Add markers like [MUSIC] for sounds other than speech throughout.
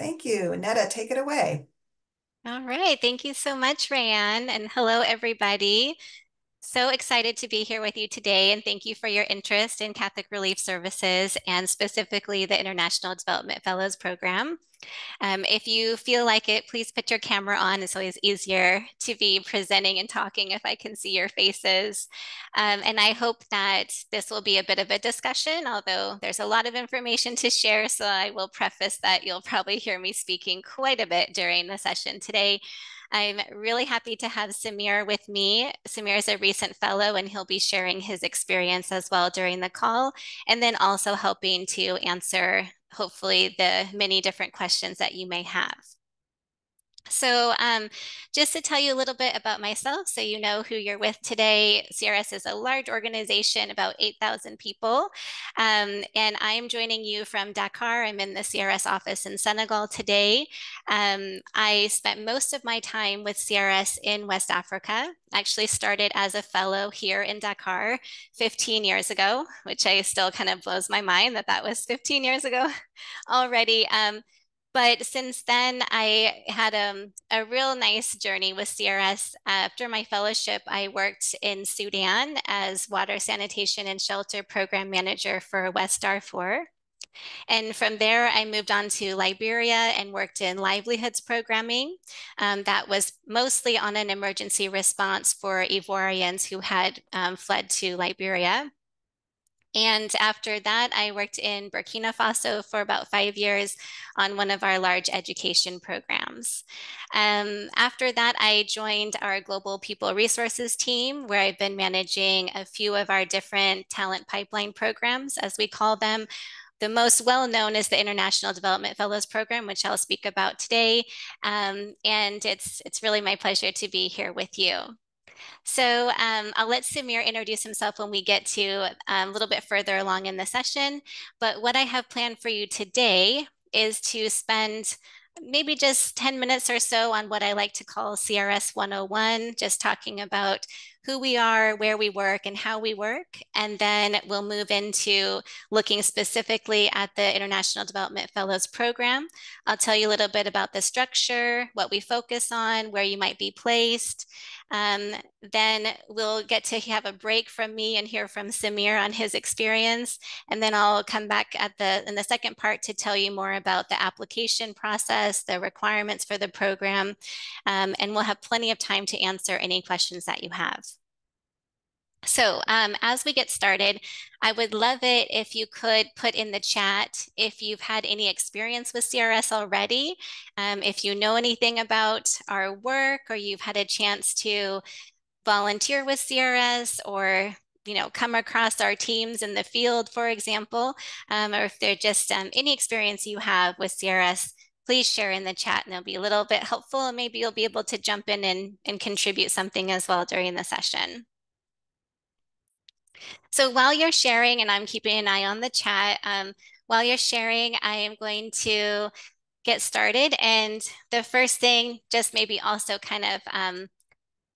Thank you. Netta, take it away. All right. Thank you so much, Rayanne. And hello, everybody. So excited to be here with you today, and thank you for your interest in Catholic Relief Services and specifically the International Development Fellows Program. Um, if you feel like it, please put your camera on. It's always easier to be presenting and talking if I can see your faces. Um, and I hope that this will be a bit of a discussion, although there's a lot of information to share. So I will preface that you'll probably hear me speaking quite a bit during the session today. I'm really happy to have Samir with me. Samir is a recent fellow and he'll be sharing his experience as well during the call and then also helping to answer hopefully the many different questions that you may have. So um, just to tell you a little bit about myself, so you know who you're with today, CRS is a large organization, about 8,000 people. Um, and I'm joining you from Dakar. I'm in the CRS office in Senegal today. Um, I spent most of my time with CRS in West Africa. Actually started as a fellow here in Dakar 15 years ago, which I still kind of blows my mind that that was 15 years ago [LAUGHS] already. But since then, I had um, a real nice journey with CRS. After my fellowship, I worked in Sudan as water sanitation and shelter program manager for West Darfur. And from there, I moved on to Liberia and worked in livelihoods programming. Um, that was mostly on an emergency response for Ivorians who had um, fled to Liberia. And after that, I worked in Burkina Faso for about five years on one of our large education programs. Um, after that, I joined our global people resources team, where I've been managing a few of our different talent pipeline programs, as we call them. The most well known is the International Development Fellows Program, which I'll speak about today. Um, and it's, it's really my pleasure to be here with you. So um, I'll let Samir introduce himself when we get to um, a little bit further along in the session. But what I have planned for you today is to spend maybe just 10 minutes or so on what I like to call CRS 101, just talking about who we are, where we work, and how we work. And then we'll move into looking specifically at the International Development Fellows Program. I'll tell you a little bit about the structure, what we focus on, where you might be placed. Um, then we'll get to have a break from me and hear from Samir on his experience. And then I'll come back at the in the second part to tell you more about the application process, the requirements for the program, um, and we'll have plenty of time to answer any questions that you have. So um, as we get started, I would love it if you could put in the chat if you've had any experience with CRS already, um, if you know anything about our work or you've had a chance to volunteer with CRS or you know, come across our teams in the field, for example, um, or if they're just um, any experience you have with CRS, please share in the chat and it'll be a little bit helpful and maybe you'll be able to jump in and, and contribute something as well during the session. So while you're sharing, and I'm keeping an eye on the chat, um, while you're sharing, I am going to get started. And the first thing, just maybe also kind of um,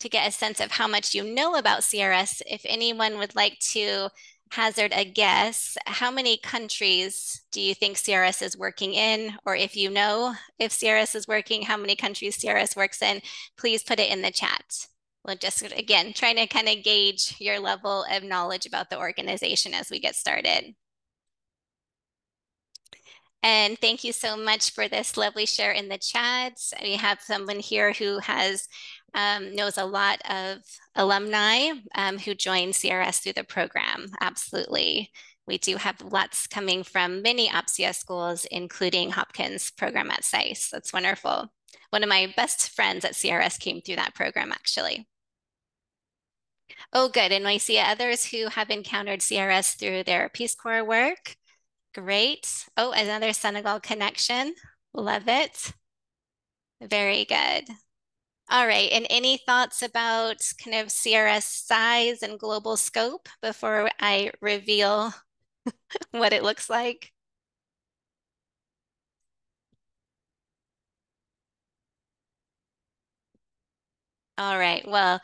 to get a sense of how much you know about CRS, if anyone would like to hazard a guess, how many countries do you think CRS is working in? Or if you know if CRS is working, how many countries CRS works in, please put it in the chat we'll just again trying to kind of gauge your level of knowledge about the organization as we get started. And thank you so much for this lovely share in the chat. We have someone here who has um, knows a lot of alumni um, who joined CRS through the program. Absolutely. We do have lots coming from many APSIA schools, including Hopkins program at SAIS. That's wonderful. One of my best friends at CRS came through that program, actually. Oh, good. And I see others who have encountered CRS through their Peace Corps work. Great. Oh, another Senegal connection. Love it. Very good. All right. And any thoughts about kind of CRS size and global scope before I reveal [LAUGHS] what it looks like? All right. Well,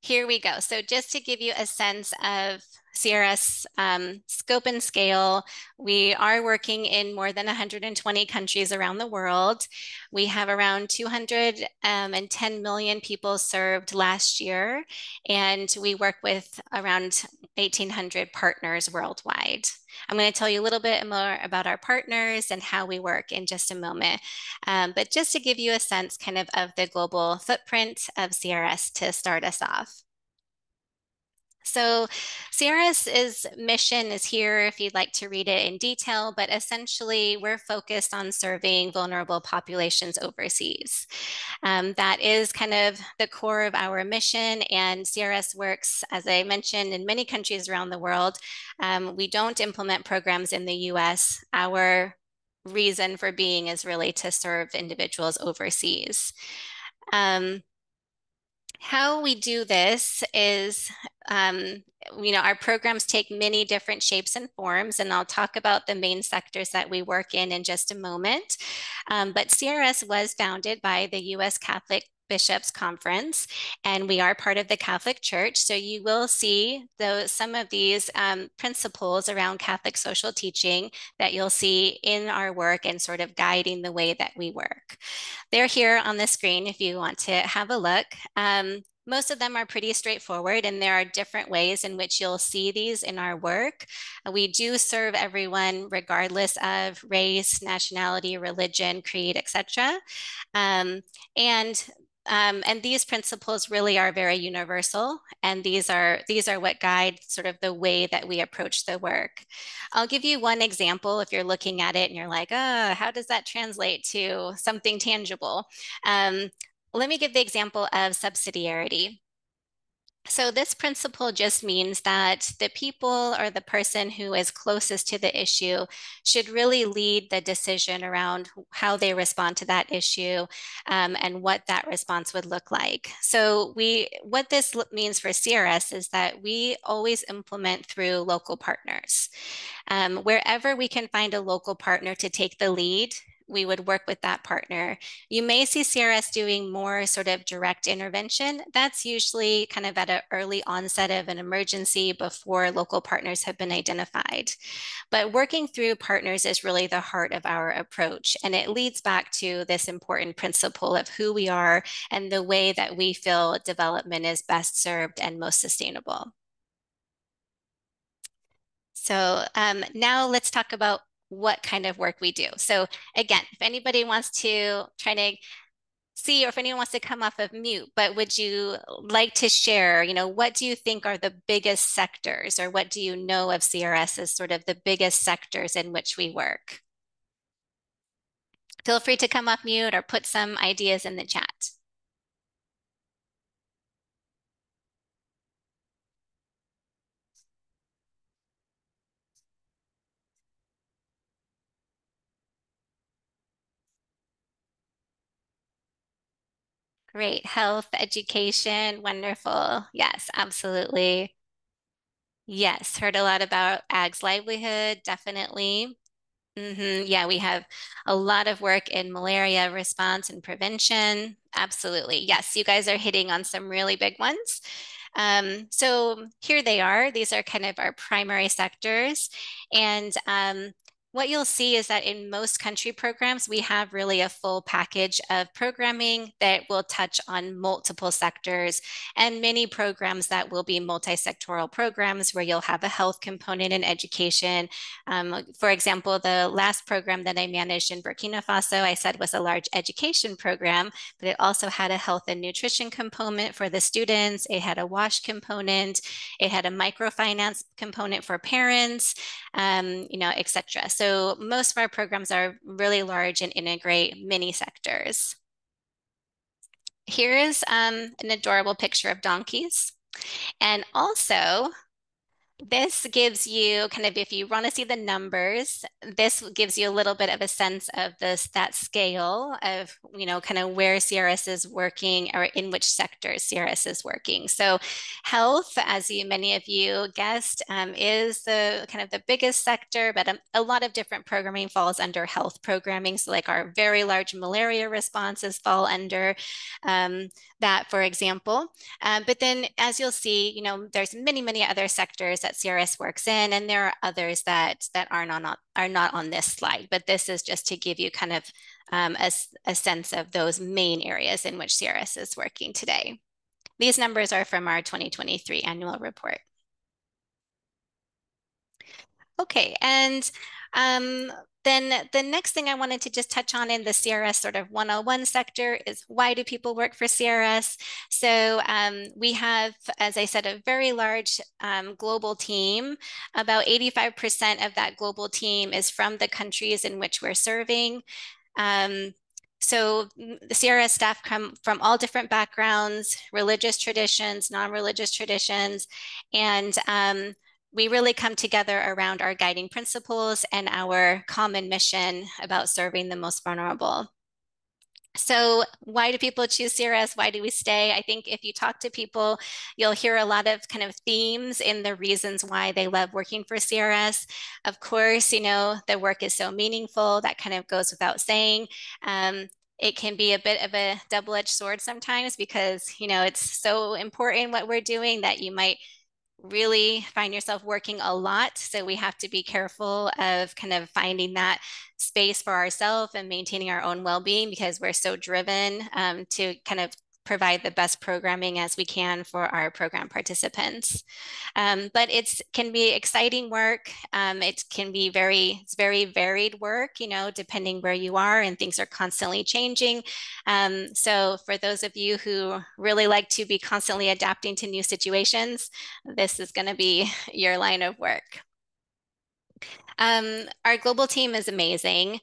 here we go. So just to give you a sense of CRS um, scope and scale, we are working in more than 120 countries around the world. We have around 210 um, people served last year, and we work with around 1,800 partners worldwide. I'm going to tell you a little bit more about our partners and how we work in just a moment. Um, but just to give you a sense kind of of the global footprint of CRS to start us off. So CRS's mission is here if you'd like to read it in detail, but essentially we're focused on serving vulnerable populations overseas. Um, that is kind of the core of our mission and CRS works, as I mentioned, in many countries around the world. Um, we don't implement programs in the US. Our reason for being is really to serve individuals overseas. Um, how we do this is, um, you know, our programs take many different shapes and forms, and I'll talk about the main sectors that we work in in just a moment. Um, but CRS was founded by the U.S. Catholic Bishops Conference, and we are part of the Catholic Church. So you will see those, some of these um, principles around Catholic social teaching that you'll see in our work and sort of guiding the way that we work. They're here on the screen if you want to have a look. Um, most of them are pretty straightforward and there are different ways in which you'll see these in our work. We do serve everyone regardless of race, nationality, religion, creed, etc. Um, and um, and these principles really are very universal, and these are these are what guide sort of the way that we approach the work. I'll give you one example if you're looking at it and you're like, oh, how does that translate to something tangible? Um, let me give the example of subsidiarity. So this principle just means that the people or the person who is closest to the issue should really lead the decision around how they respond to that issue um, and what that response would look like. So we, what this means for CRS is that we always implement through local partners. Um, wherever we can find a local partner to take the lead we would work with that partner. You may see CRS doing more sort of direct intervention. That's usually kind of at an early onset of an emergency before local partners have been identified. But working through partners is really the heart of our approach. And it leads back to this important principle of who we are and the way that we feel development is best served and most sustainable. So um, now let's talk about what kind of work we do. So again, if anybody wants to try to see or if anyone wants to come off of mute, but would you like to share, you know, what do you think are the biggest sectors or what do you know of CRS as sort of the biggest sectors in which we work? Feel free to come off mute or put some ideas in the chat. Great. Health, education, wonderful. Yes, absolutely. Yes, heard a lot about ag's livelihood, definitely. Mm -hmm. Yeah, we have a lot of work in malaria response and prevention. Absolutely. Yes, you guys are hitting on some really big ones. Um, so here they are. These are kind of our primary sectors. And um, what you'll see is that in most country programs, we have really a full package of programming that will touch on multiple sectors and many programs that will be multi-sectoral programs where you'll have a health component in education. Um, for example, the last program that I managed in Burkina Faso, I said was a large education program, but it also had a health and nutrition component for the students. It had a WASH component. It had a microfinance component for parents, um, you know, et etc. So most of our programs are really large and integrate many sectors. Here is um, an adorable picture of donkeys. And also this gives you kind of, if you want to see the numbers, this gives you a little bit of a sense of this, that scale of, you know, kind of where CRS is working or in which sectors CRS is working. So health, as you, many of you guessed, um, is the kind of the biggest sector, but um, a lot of different programming falls under health programming. So like our very large malaria responses fall under um, that, for example. Um, but then as you'll see, you know, there's many, many other sectors that CRS works in, and there are others that that are not are not on this slide. But this is just to give you kind of um, a, a sense of those main areas in which CRS is working today. These numbers are from our 2023 annual report. Okay, and um, then the next thing I wanted to just touch on in the CRS sort of 101 sector is why do people work for CRS? So um, we have, as I said, a very large um, global team. About 85% of that global team is from the countries in which we're serving. Um, so the CRS staff come from all different backgrounds, religious traditions, non-religious traditions, and um, we really come together around our guiding principles and our common mission about serving the most vulnerable. So why do people choose CRS? Why do we stay? I think if you talk to people, you'll hear a lot of kind of themes in the reasons why they love working for CRS. Of course, you know, the work is so meaningful, that kind of goes without saying. Um, it can be a bit of a double-edged sword sometimes because, you know, it's so important what we're doing that you might really find yourself working a lot. So we have to be careful of kind of finding that space for ourselves and maintaining our own well-being because we're so driven um, to kind of provide the best programming as we can for our program participants. Um, but it can be exciting work. Um, it can be very, it's very varied work, you know, depending where you are and things are constantly changing. Um, so for those of you who really like to be constantly adapting to new situations, this is gonna be your line of work. Um, our global team is amazing.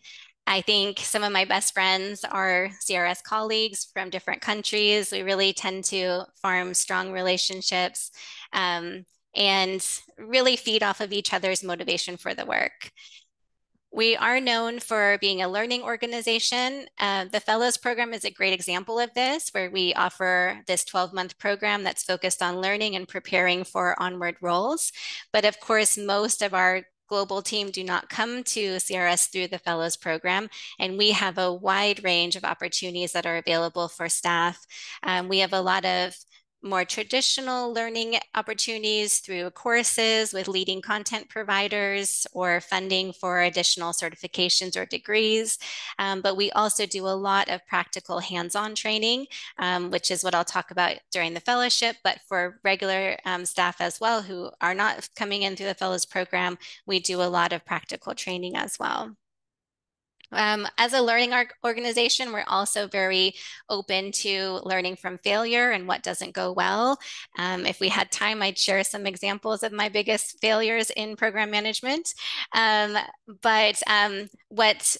I think some of my best friends are CRS colleagues from different countries. We really tend to farm strong relationships um, and really feed off of each other's motivation for the work. We are known for being a learning organization. Uh, the Fellows Program is a great example of this, where we offer this 12 month program that's focused on learning and preparing for onward roles. But of course, most of our global team do not come to CRS through the fellows program. And we have a wide range of opportunities that are available for staff. Um, we have a lot of more traditional learning opportunities through courses with leading content providers or funding for additional certifications or degrees. Um, but we also do a lot of practical hands-on training, um, which is what I'll talk about during the fellowship. But for regular um, staff as well who are not coming in through the fellows program, we do a lot of practical training as well. Um, as a learning organization, we're also very open to learning from failure and what doesn't go well. Um, if we had time, I'd share some examples of my biggest failures in program management. Um, but um, what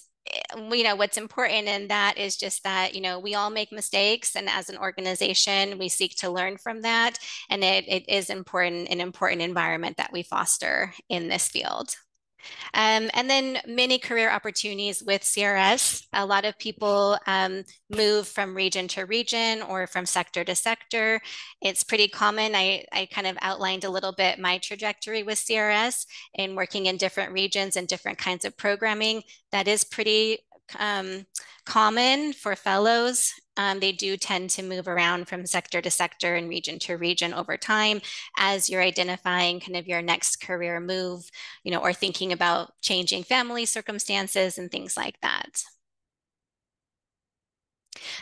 you know what's important in that is just that you know we all make mistakes and as an organization we seek to learn from that and it, it is important an important environment that we foster in this field um, and then many career opportunities with CRS. A lot of people um, move from region to region or from sector to sector. It's pretty common. I, I kind of outlined a little bit my trajectory with CRS and working in different regions and different kinds of programming. That is pretty um, common for fellows. Um, they do tend to move around from sector to sector and region to region over time as you're identifying kind of your next career move, you know, or thinking about changing family circumstances and things like that.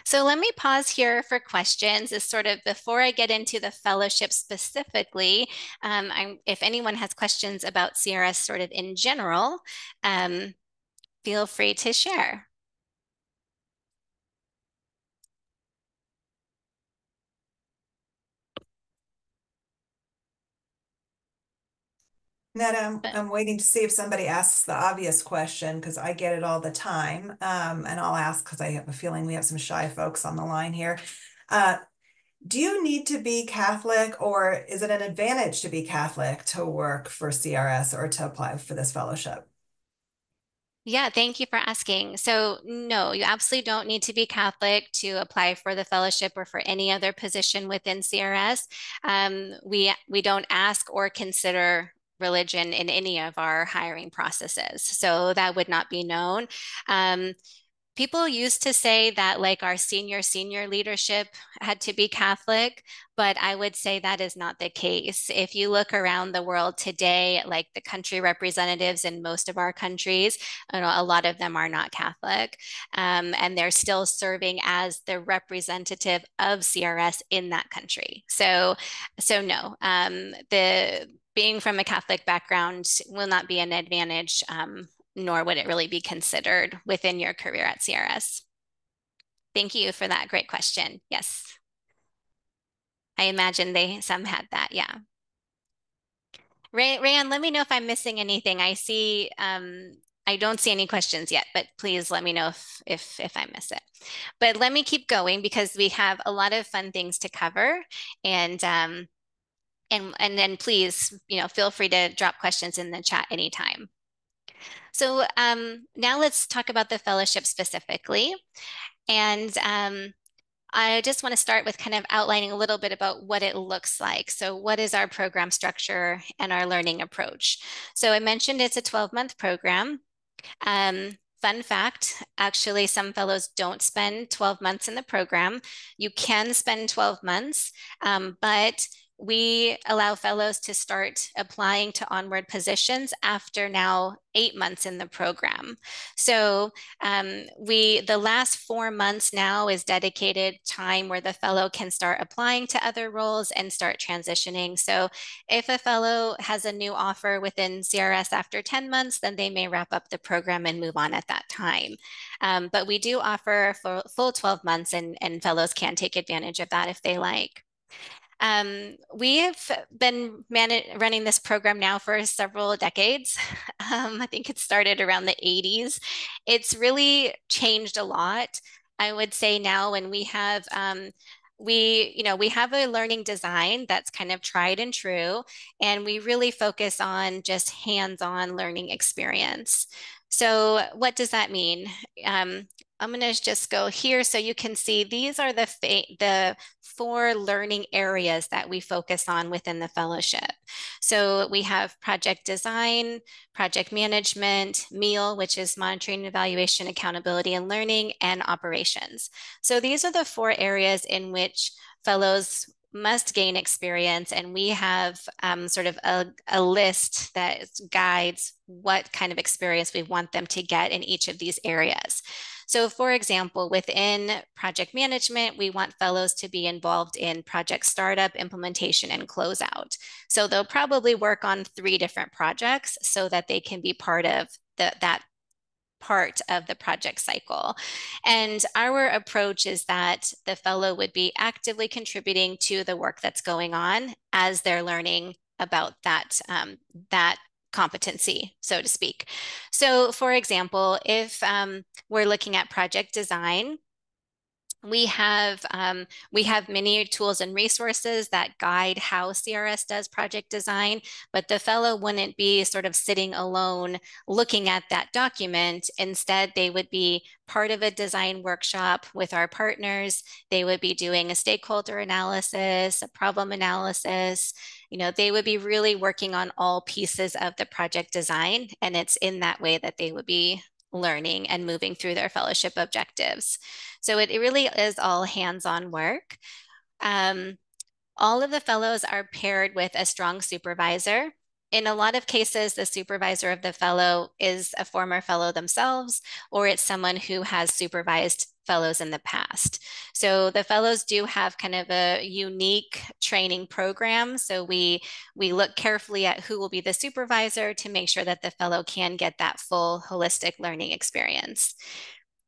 So let me pause here for questions is sort of before I get into the fellowship specifically, um, if anyone has questions about CRS sort of in general, um, feel free to share. Netta, I'm, I'm waiting to see if somebody asks the obvious question because I get it all the time. Um, and I'll ask because I have a feeling we have some shy folks on the line here. Uh, do you need to be Catholic or is it an advantage to be Catholic to work for CRS or to apply for this fellowship? Yeah, thank you for asking. So, no, you absolutely don't need to be Catholic to apply for the fellowship or for any other position within CRS. Um, we we don't ask or consider religion in any of our hiring processes, so that would not be known. Um, people used to say that like our senior senior leadership had to be catholic but i would say that is not the case if you look around the world today like the country representatives in most of our countries a lot of them are not catholic um, and they're still serving as the representative of crs in that country so so no um, the being from a catholic background will not be an advantage um, nor would it really be considered within your career at CRS. Thank you for that great question. Yes. I imagine they some had that, yeah. Ray, Rayan, let me know if I'm missing anything. I see, um, I don't see any questions yet, but please let me know if, if, if I miss it. But let me keep going because we have a lot of fun things to cover. And, um, and, and then please, you know, feel free to drop questions in the chat anytime. So um, now let's talk about the fellowship specifically. And um, I just want to start with kind of outlining a little bit about what it looks like. So what is our program structure and our learning approach? So I mentioned it's a 12 month program. Um, fun fact, actually some fellows don't spend 12 months in the program. You can spend 12 months, um, but we allow fellows to start applying to onward positions after now eight months in the program. So um, we the last four months now is dedicated time where the fellow can start applying to other roles and start transitioning. So if a fellow has a new offer within CRS after 10 months, then they may wrap up the program and move on at that time. Um, but we do offer full, full 12 months and, and fellows can take advantage of that if they like. Um, we've been running this program now for several decades. [LAUGHS] Um, I think it started around the 80s. It's really changed a lot. I would say now when we have um, we you know we have a learning design that's kind of tried and true and we really focus on just hands-on learning experience so what does that mean um, I'm going to just go here so you can see these are the, the four learning areas that we focus on within the fellowship. So we have project design, project management, MEAL, which is monitoring, evaluation, accountability, and learning, and operations. So these are the four areas in which fellows must gain experience and we have um, sort of a, a list that guides what kind of experience we want them to get in each of these areas. So for example, within project management, we want fellows to be involved in project startup, implementation, and closeout. So they'll probably work on three different projects so that they can be part of the, that part of the project cycle. And our approach is that the fellow would be actively contributing to the work that's going on as they're learning about that, um, that competency, so to speak. So for example, if um, we're looking at project design, we have um, we have many tools and resources that guide how CRS does project design, but the fellow wouldn't be sort of sitting alone looking at that document. Instead, they would be part of a design workshop with our partners. They would be doing a stakeholder analysis, a problem analysis. You know, they would be really working on all pieces of the project design, and it's in that way that they would be learning and moving through their fellowship objectives. So it, it really is all hands-on work. Um, all of the fellows are paired with a strong supervisor. In a lot of cases, the supervisor of the fellow is a former fellow themselves, or it's someone who has supervised fellows in the past. So the fellows do have kind of a unique training program. So we we look carefully at who will be the supervisor to make sure that the fellow can get that full holistic learning experience.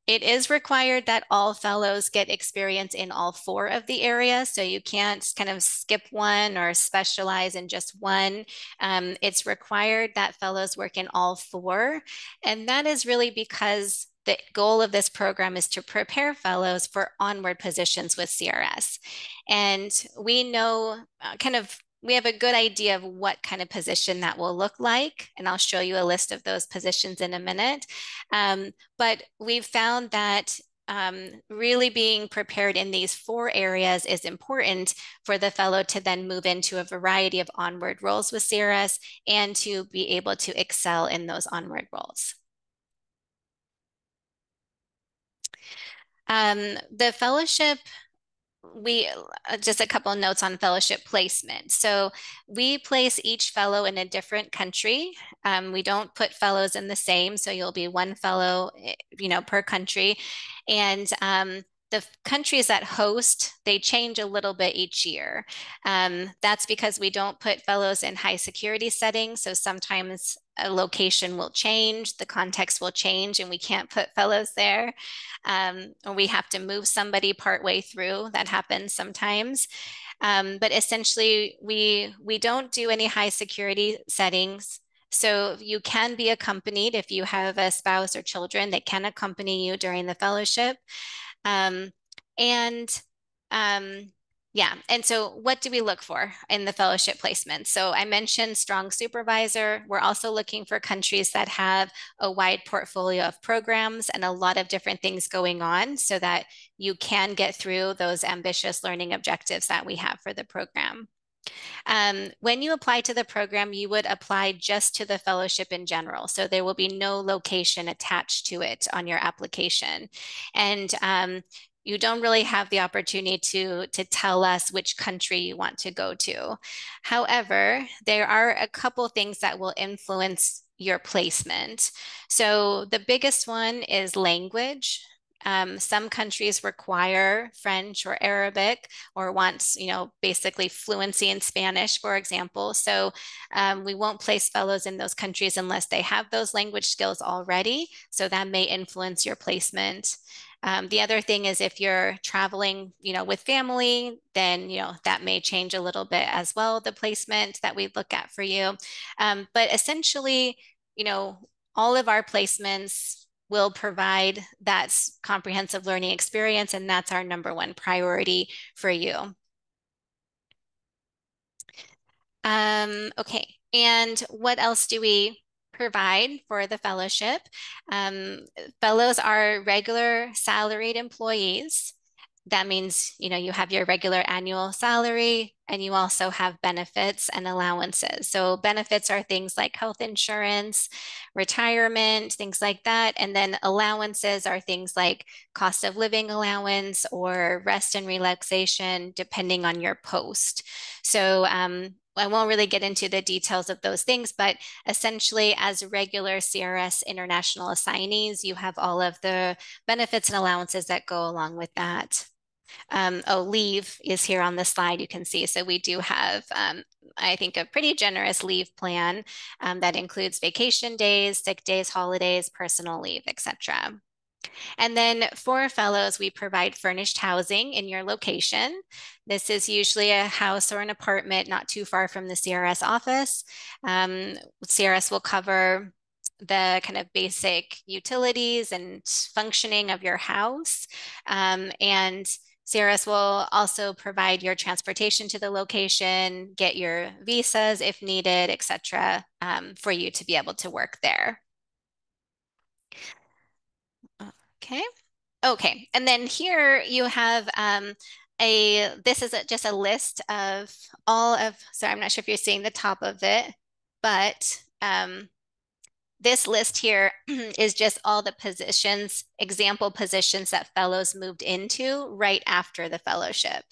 It is required that all fellows get experience in all four of the areas. So you can't kind of skip one or specialize in just one. Um, it's required that fellows work in all four. And that is really because the goal of this program is to prepare fellows for onward positions with CRS. And we know uh, kind of we have a good idea of what kind of position that will look like. And I'll show you a list of those positions in a minute. Um, but we've found that um, really being prepared in these four areas is important for the fellow to then move into a variety of onward roles with CRS and to be able to excel in those onward roles. Um, the fellowship we uh, just a couple notes on fellowship placement. So we place each fellow in a different country. Um, we don't put fellows in the same, so you'll be one fellow, eh, you know, per country, and um, the countries that host they change a little bit each year. Um, that's because we don't put fellows in high security settings, so sometimes a location will change, the context will change, and we can't put fellows there. Um, or we have to move somebody partway through. That happens sometimes. Um, but essentially, we we don't do any high security settings. So you can be accompanied if you have a spouse or children that can accompany you during the fellowship. Um, and um, yeah. And so what do we look for in the fellowship placement? So I mentioned strong supervisor. We're also looking for countries that have a wide portfolio of programs and a lot of different things going on so that you can get through those ambitious learning objectives that we have for the program. Um, when you apply to the program, you would apply just to the fellowship in general. So there will be no location attached to it on your application. And um, you don't really have the opportunity to, to tell us which country you want to go to. However, there are a couple things that will influence your placement. So the biggest one is language. Um, some countries require French or Arabic or wants, you know, basically fluency in Spanish, for example. So um, we won't place fellows in those countries unless they have those language skills already. So that may influence your placement. Um, the other thing is if you're traveling, you know, with family, then, you know, that may change a little bit as well, the placement that we look at for you. Um, but essentially, you know, all of our placements will provide that comprehensive learning experience, and that's our number one priority for you. Um, okay, and what else do we provide for the fellowship. Um, fellows are regular salaried employees. That means, you know, you have your regular annual salary and you also have benefits and allowances. So benefits are things like health insurance, retirement, things like that. And then allowances are things like cost of living allowance or rest and relaxation, depending on your post. So um, I won't really get into the details of those things, but essentially, as regular CRS international assignees, you have all of the benefits and allowances that go along with that. Um, oh, leave is here on the slide, you can see. So we do have, um, I think, a pretty generous leave plan um, that includes vacation days, sick days, holidays, personal leave, etc. And then for fellows, we provide furnished housing in your location. This is usually a house or an apartment not too far from the CRS office. Um, CRS will cover the kind of basic utilities and functioning of your house. Um, and CRS will also provide your transportation to the location, get your visas if needed, etc., um, for you to be able to work there. Okay. Okay. And then here you have um, a, this is a, just a list of all of, sorry, I'm not sure if you're seeing the top of it, but um, this list here [CLEARS THROAT] is just all the positions, example positions that fellows moved into right after the fellowship.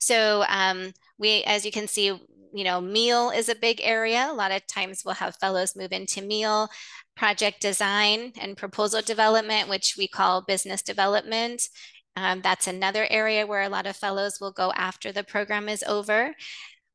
So um, we, as you can see, you know, MEAL is a big area. A lot of times we'll have fellows move into MEAL project design and proposal development, which we call business development. Um, that's another area where a lot of fellows will go after the program is over.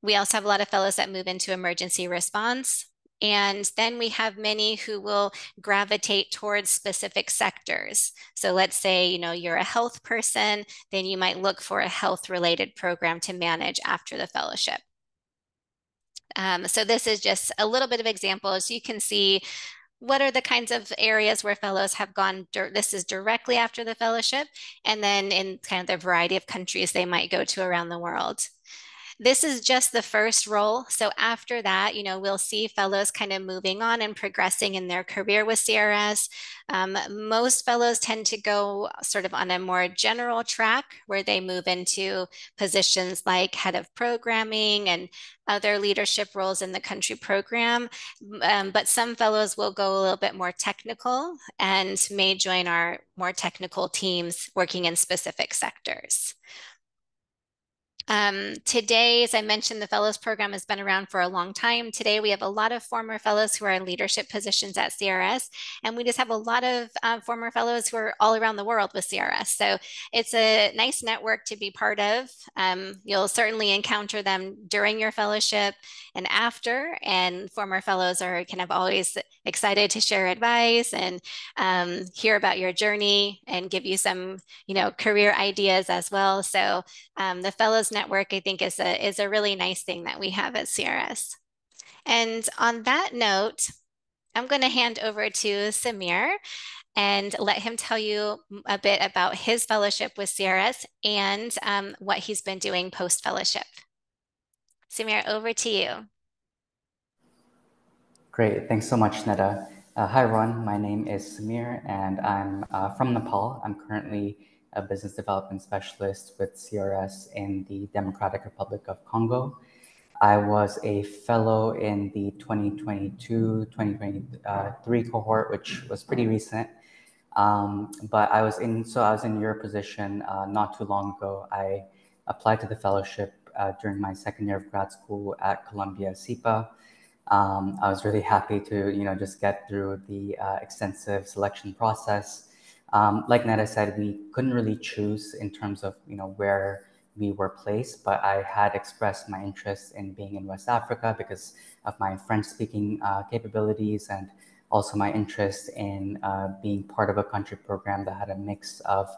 We also have a lot of fellows that move into emergency response. And then we have many who will gravitate towards specific sectors. So let's say, you know, you're a health person, then you might look for a health related program to manage after the fellowship. Um, so this is just a little bit of examples. You can see what are the kinds of areas where fellows have gone this is directly after the fellowship and then in kind of the variety of countries they might go to around the world this is just the first role. So after that, you know, we'll see fellows kind of moving on and progressing in their career with CRS. Um, most fellows tend to go sort of on a more general track where they move into positions like head of programming and other leadership roles in the country program. Um, but some fellows will go a little bit more technical and may join our more technical teams working in specific sectors. Um, today, as I mentioned, the Fellows Program has been around for a long time. Today, we have a lot of former fellows who are in leadership positions at CRS, and we just have a lot of uh, former fellows who are all around the world with CRS. So it's a nice network to be part of. Um, you'll certainly encounter them during your fellowship and after, and former fellows are kind of always excited to share advice and um, hear about your journey and give you some, you know, career ideas as well. So um, the Fellows I think, is a, is a really nice thing that we have at CRS. And on that note, I'm going to hand over to Samir and let him tell you a bit about his fellowship with CRS and um, what he's been doing post fellowship. Samir, over to you. Great. Thanks so much, Neda. Uh, hi, everyone. My name is Samir, and I'm uh, from Nepal. I'm currently a business development specialist with CRS in the Democratic Republic of Congo. I was a fellow in the 2022-2023 cohort, which was pretty recent. Um, but I was in, so I was in your position uh, not too long ago. I applied to the fellowship uh, during my second year of grad school at Columbia SIPA. Um, I was really happy to, you know, just get through the uh, extensive selection process um, like Neda said, we couldn't really choose in terms of you know where we were placed, but I had expressed my interest in being in West Africa because of my French-speaking uh, capabilities and also my interest in uh, being part of a country program that had a mix of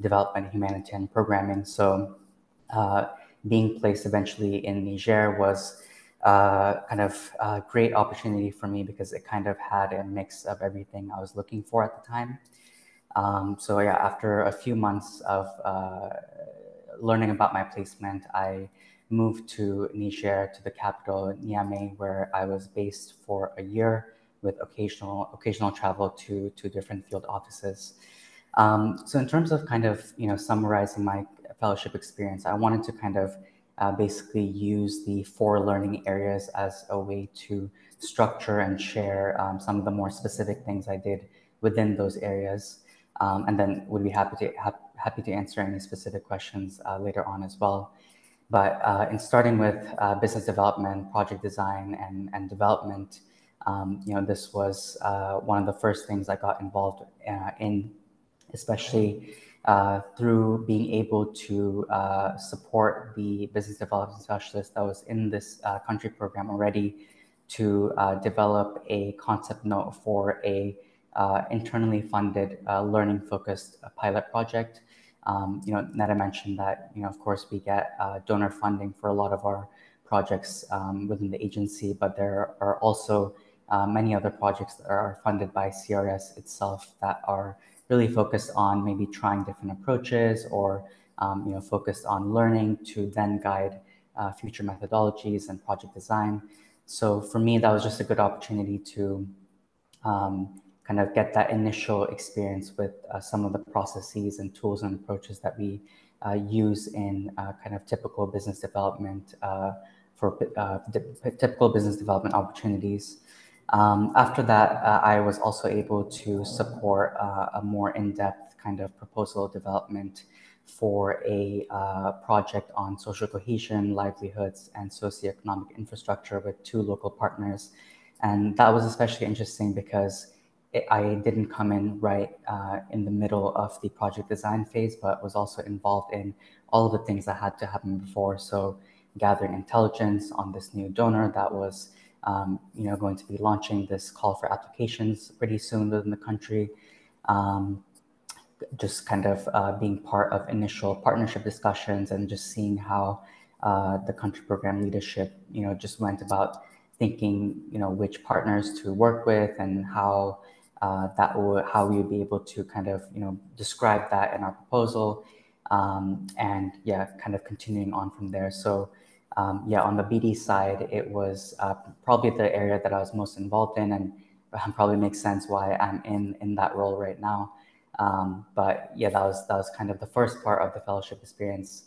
development humanitarian programming. So uh, being placed eventually in Niger was uh, kind of a great opportunity for me because it kind of had a mix of everything I was looking for at the time. Um, so yeah, after a few months of uh, learning about my placement, I moved to Niger, to the capital, Niamey, where I was based for a year with occasional occasional travel to to different field offices. Um, so in terms of kind of you know summarizing my fellowship experience, I wanted to kind of uh, basically use the four learning areas as a way to structure and share um, some of the more specific things I did within those areas. Um, and then would be happy to ha happy to answer any specific questions uh, later on as well. But uh, in starting with uh, business development, project design, and, and development, um, you know, this was uh, one of the first things I got involved uh, in, especially uh, through being able to support the business development specialist that was in this country program already to develop a concept note for a uh, internally funded uh, learning focused uh, pilot project. Um, you know, Neda mentioned that, you know, of course, we get uh, donor funding for a lot of our projects um, within the agency, but there are also uh, many other projects that are funded by CRS itself that are really focused on maybe trying different approaches or, um, you know, focused on learning to then guide uh, future methodologies and project design. So for me, that was just a good opportunity to um, kind of get that initial experience with uh, some of the processes and tools and approaches that we uh, use in uh, kind of typical business development uh, for uh, typical business development opportunities. Um, after that, uh, I was also able to support a more in-depth kind of proposal development for a project on social cohesion, livelihoods, and socioeconomic infrastructure with two local partners. And that was especially interesting because it, I didn't come in right uh, in the middle of the project design phase, but was also involved in all of the things that had to happen before. So gathering intelligence on this new donor that was, um, you know, going to be launching this call for applications pretty soon within the country. Um, just kind of uh, being part of initial partnership discussions and just seeing how uh, the country program leadership, you know, just went about thinking, you know, which partners to work with and how uh, that will how we would be able to kind of you know describe that in our proposal um, and yeah kind of continuing on from there so um, yeah, on the BD side, it was uh, probably the area that I was most involved in, and probably makes sense why I'm in in that role right now. Um, but yeah, that was that was kind of the first part of the fellowship experience.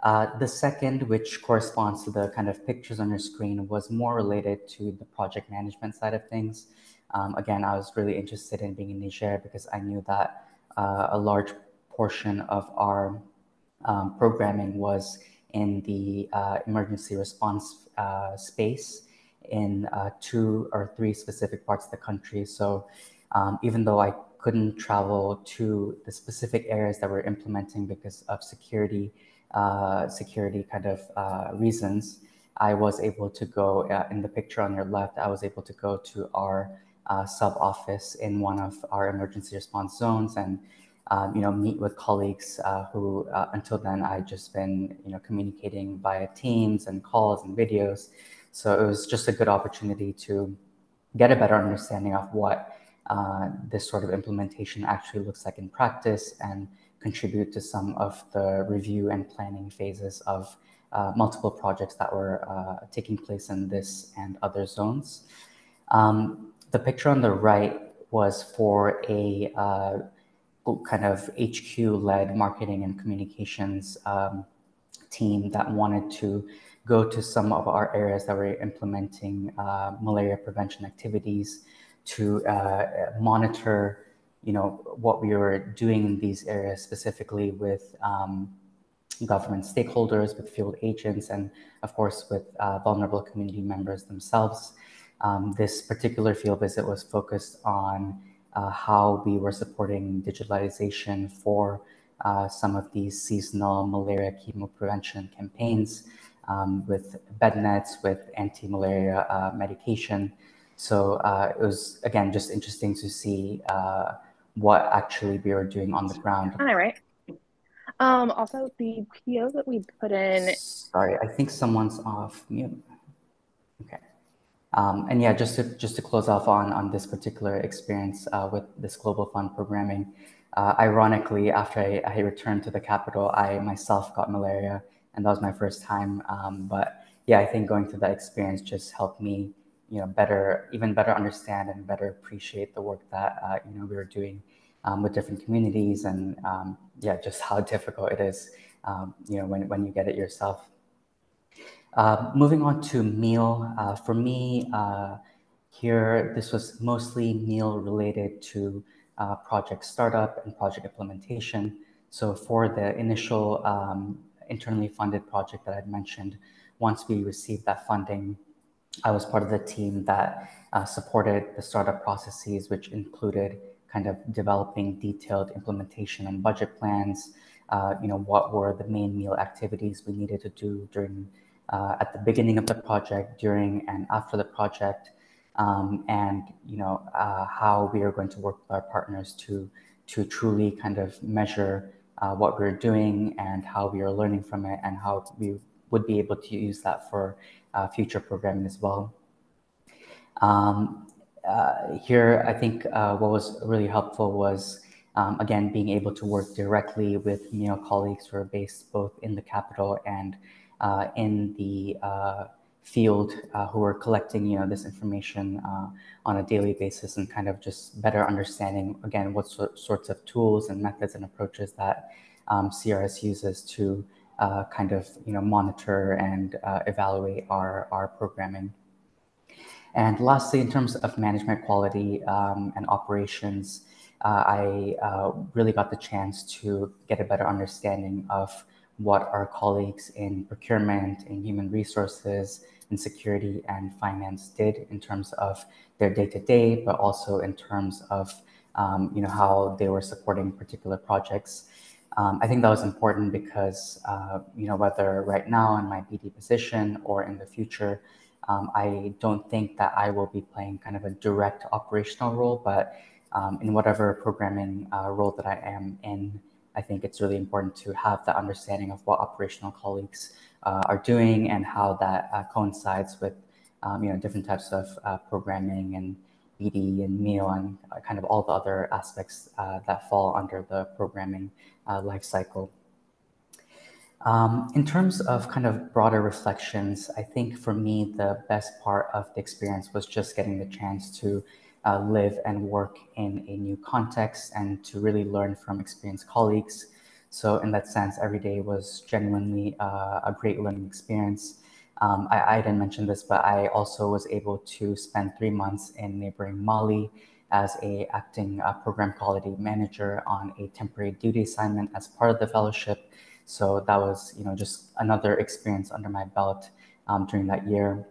Uh, the second, which corresponds to the kind of pictures on your screen, was more related to the project management side of things. Um, again, I was really interested in being in Niger because I knew that uh, a large portion of our um, programming was in the uh, emergency response uh, space in uh, two or three specific parts of the country. So um, even though I couldn't travel to the specific areas that we're implementing because of security, uh, security kind of uh, reasons, I was able to go in the picture on your left. I was able to go to our uh, sub office in one of our emergency response zones and um, you know meet with colleagues uh, who uh, until then I'd just been you know communicating via Teams and calls and videos. So it was just a good opportunity to get a better understanding of what uh, this sort of implementation actually looks like in practice and contribute to some of the review and planning phases of uh, multiple projects that were uh, taking place in this and other zones. Um, the picture on the right was for a uh, kind of HQ-led marketing and communications um, team that wanted to go to some of our areas that were implementing uh, malaria prevention activities to uh, monitor, you know, what we were doing in these areas specifically with um, government stakeholders, with field agents, and of course with uh, vulnerable community members themselves. Um, this particular field visit was focused on uh, how we were supporting digitalization for uh, some of these seasonal malaria chemo prevention campaigns um, with bed nets, with anti-malaria uh, medication. So uh, it was, again, just interesting to see uh, what actually we were doing on the ground. All right. Um, also, the PO that we put in. Sorry, I think someone's off mute. Okay. Um, and yeah, just to just to close off on on this particular experience uh, with this Global Fund programming, uh, ironically, after I, I, returned to the capital, I myself got malaria, and that was my first time. Um, but yeah, I think going through that experience just helped me, you know, better even better understand and better appreciate the work that uh, you know we were doing um, with different communities, and um, yeah, just how [LAUGHS] difficult it is, um, you know, when when you get it yourself. Uh, moving on to MEAL, uh, for me uh, here, this was mostly MEAL related to uh, project startup and project implementation. So for the initial um, internally funded project that I'd mentioned, once we received that funding, I was part of the team that uh, supported the startup processes, which included kind of developing detailed implementation and budget plans. you know, what were the main MEAL activities we needed to do during uh, at the beginning of the project, during and after the project, um, and you know uh, how we are going to work with our partners to to truly kind of measure uh, what we're doing and how we are learning from it, and how we would be able to use that for uh, future programming as well. Um, uh, here, I think uh, what was really helpful was. Um, again, being able to work directly with know colleagues who are based both in the capital and in the uh, field uh, who are collecting you know this information uh, on a daily basis and kind of just better understanding again what so sorts of tools and methods and approaches that um, CRS uses to uh, kind of you know monitor and uh, evaluate our our programming. And lastly, in terms of management quality um, and operations, I really got the chance to get a better understanding of what our colleagues in procurement, in human resources, in security and finance did in terms of their day-to-day, but also in terms of um, you know how they were supporting particular projects. Um, I think that was important because uh, you know whether right now in my BD position or in the future, um, I don't think that I will be playing kind of a direct operational role, but um, in whatever programming uh, role that I am in I think it's really important to have the understanding of what operational colleagues uh, are doing and how that uh, coincides with um, you know different types of uh, programming and BD and MEAL and uh, kind of all the other aspects uh, that fall under the programming uh, lifecycle. Um, in terms of kind of broader reflections, I think for me, the best part of the experience was just getting the chance to uh, live and work in a new context and to really learn from experienced colleagues. So, in that sense, every day was genuinely uh, a great learning experience. Um, I, I, didn't mention this, but I also was able to spend three months in neighboring Mali as a acting uh, program quality manager on a temporary duty assignment as part of the fellowship. So that was, you know, just another experience under my belt um, during that year.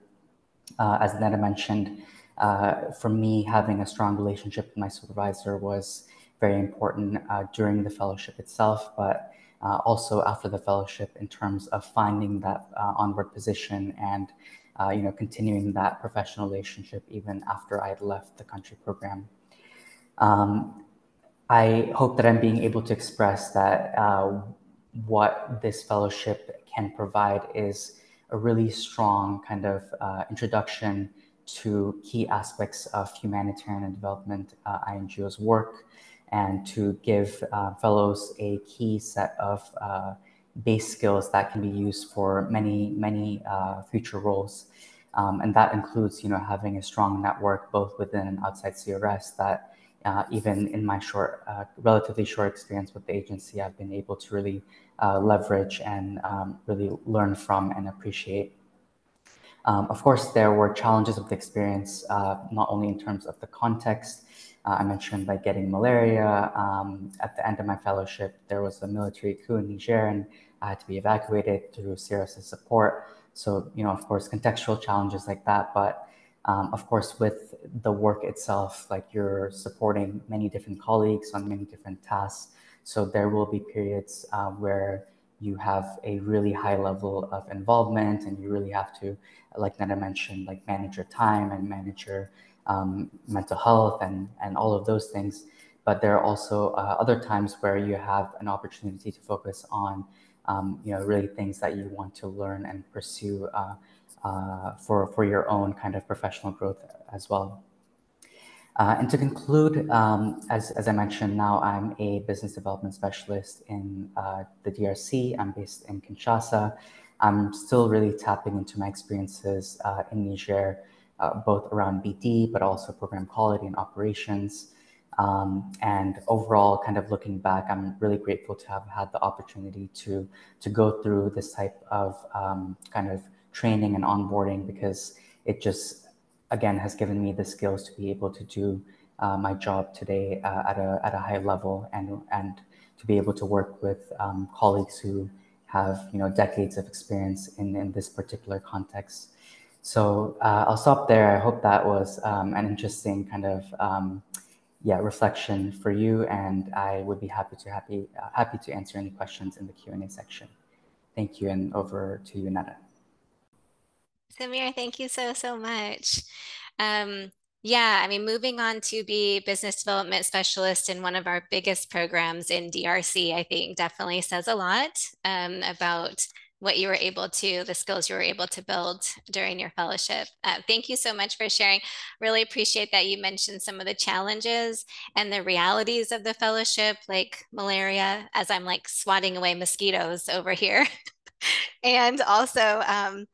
Uh, as Netta mentioned, uh, for me, having a strong relationship with my supervisor was very important uh, during the fellowship itself, but uh, also after the fellowship in terms of finding that uh, onward position and uh, you know continuing that professional relationship even after I had left the country program. Um, I hope that I'm being able to express that what this fellowship can provide is a really strong kind of uh, introduction to key aspects of humanitarian and development uh, INGO's work and to give uh, fellows a key set of uh, base skills that can be used for many, many uh, future roles. Um, and that includes, you know, having a strong network both within and outside CRS that uh, even in my short, uh, relatively short experience with the agency, I've been able to really leverage and um, really learn from and appreciate. Um, of course, there were challenges of the experience, uh, not only in terms of the context. Uh, I mentioned like getting malaria. Um, at the end of my fellowship, there was a military coup in Niger, and I had to be evacuated through CRS's support. So, you know, of course, contextual challenges like that, but um, of course, with the work itself, like you're supporting many different colleagues on many different tasks. So there will be periods uh, where you have a really high level of involvement and you really have to, like Netta mentioned, like manage your time and manage your um, mental health and, and all of those things. But there are also uh, other times where you have an opportunity to focus on, um, you know, really things that you want to learn and pursue uh, uh, for, for your own kind of professional growth as well. Uh, and to conclude, um, as, as I mentioned, now I'm a business development specialist in uh, the DRC. I'm based in Kinshasa. I'm still really tapping into my experiences uh, in Niger, uh, both around BD, but also program quality and operations. Um, and overall, kind of looking back, I'm really grateful to have had the opportunity to, to go through this type of um, kind of training and onboarding because it just again has given me the skills to be able to do uh, my job today uh, at a at a high level and and to be able to work with um, colleagues who have you know decades of experience in in this particular context. So uh, I'll stop there. I hope that was um, an interesting kind of um, yeah reflection for you, and I would be happy to happy uh, happy to answer any questions in the Q and A section. Thank you, and over to you, Netta. Samir, thank you so, so much. Um, yeah, I mean, moving on to be business development specialist in one of our biggest programs in DRC, I think definitely says a lot um, about what you were able to, the skills you were able to build during your fellowship. Uh, thank you so much for sharing. Really appreciate that you mentioned some of the challenges and the realities of the fellowship, like malaria, as I'm like swatting away mosquitoes over here. [LAUGHS] and also, um,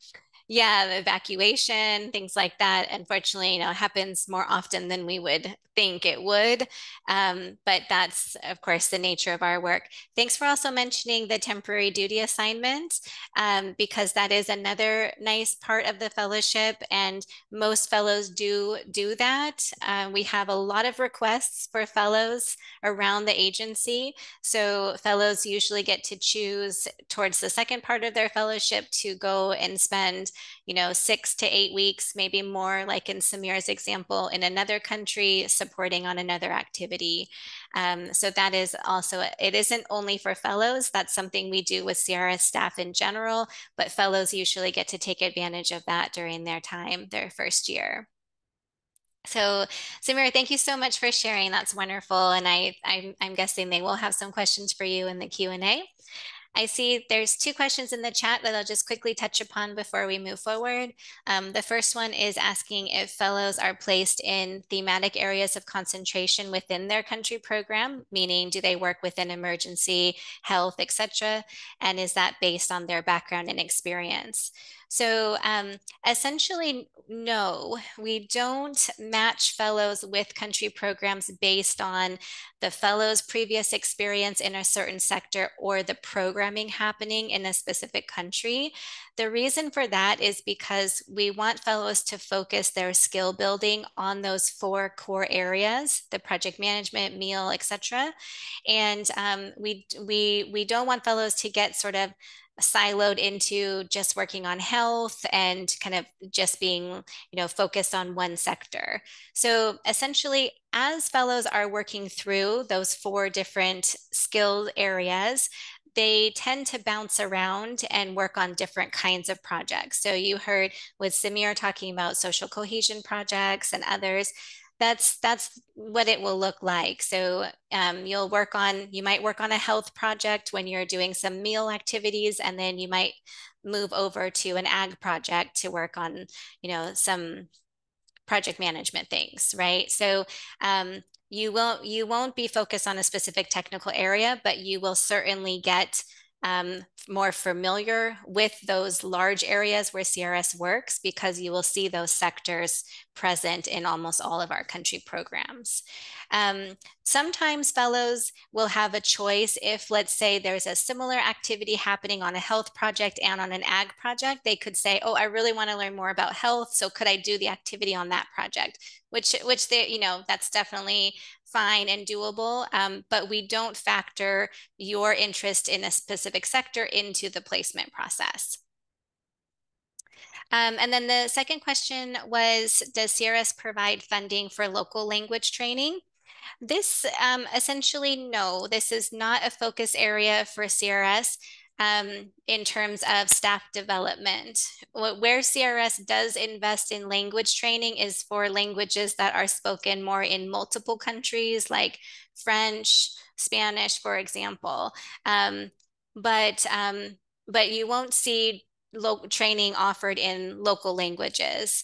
yeah, evacuation, things like that, unfortunately, you know, happens more often than we would think it would. Um, but that's, of course, the nature of our work. Thanks for also mentioning the temporary duty assignment, um, because that is another nice part of the fellowship. And most fellows do do that. Uh, we have a lot of requests for fellows around the agency. So fellows usually get to choose towards the second part of their fellowship to go and spend, you know, six to eight weeks, maybe more, like in Samir's example, in another country, supporting on another activity. Um, so that is also, it isn't only for fellows, that's something we do with CRS staff in general, but fellows usually get to take advantage of that during their time, their first year. So Samira, thank you so much for sharing. That's wonderful. And I, I'm, I'm guessing they will have some questions for you in the Q&A. I see there's two questions in the chat that I'll just quickly touch upon before we move forward. Um, the first one is asking if fellows are placed in thematic areas of concentration within their country program, meaning do they work within emergency, health, etc., and is that based on their background and experience? So um, essentially, no, we don't match fellows with country programs based on the fellow's previous experience in a certain sector or the programming happening in a specific country. The reason for that is because we want fellows to focus their skill building on those four core areas, the project management, MEAL, etc. And um, we, we, we don't want fellows to get sort of siloed into just working on health and kind of just being you know focused on one sector so essentially as fellows are working through those four different skill areas they tend to bounce around and work on different kinds of projects. So you heard with Samir talking about social cohesion projects and others that's that's what it will look like. So um, you'll work on you might work on a health project when you're doing some MEAL activities, and then you might move over to an ag project to work on you know some project management things, right? So um, you won't you won't be focused on a specific technical area, but you will certainly get um, more familiar with those large areas where CRS works because you will see those sectors present in almost all of our country programs. Um, sometimes fellows will have a choice if, let's say, there's a similar activity happening on a health project and on an ag project, they could say, oh, I really want to learn more about health, so could I do the activity on that project? Which, which they, you know, that's definitely fine and doable, um, but we don't factor your interest in a specific sector into the placement process. Um, and then the second question was, does CRS provide funding for local language training? This um, essentially, no, this is not a focus area for CRS um, in terms of staff development. Where CRS does invest in language training is for languages that are spoken more in multiple countries, like French, Spanish, for example. Um, but um, but you won't see training offered in local languages